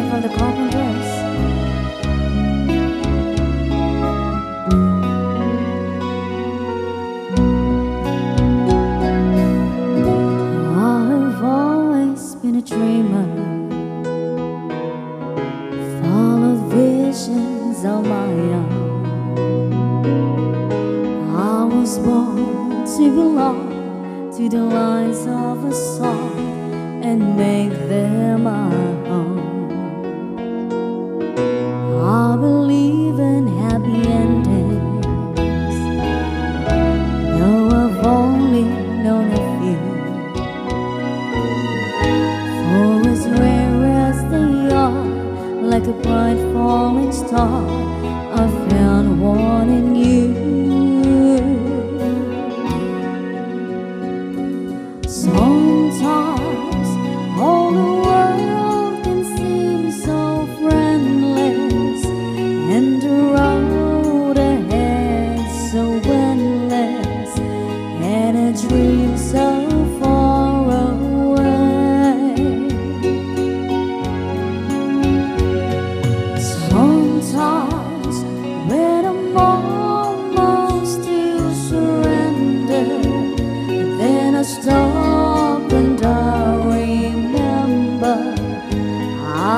of the Carpenters. I've always been a dreamer, followed visions of my own. I was born to belong to the lines of a song and make them my endings, I've only known a few. For as rare as they are, like a bright falling star, I found one in you. Sometimes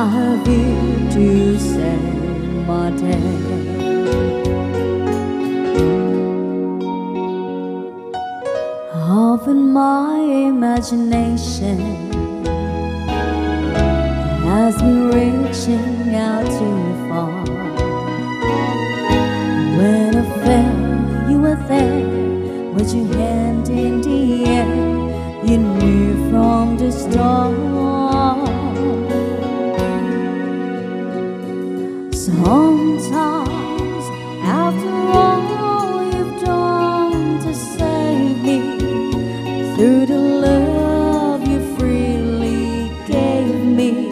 Have you to save my day. Often my imagination Sometimes, after all you've done to save me, through the love you freely gave me,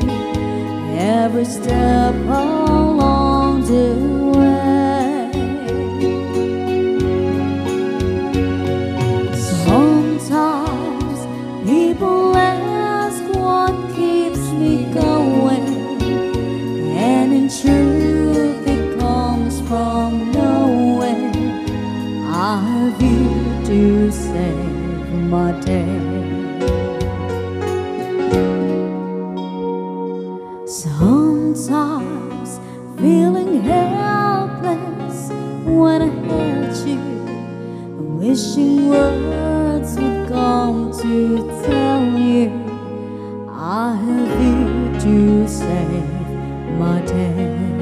every step along the way. Sometimes people ask what keeps me going, and in truth to save my day. Sometimes feeling helpless when I held you, wishing words would come to tell you I have you to save my day.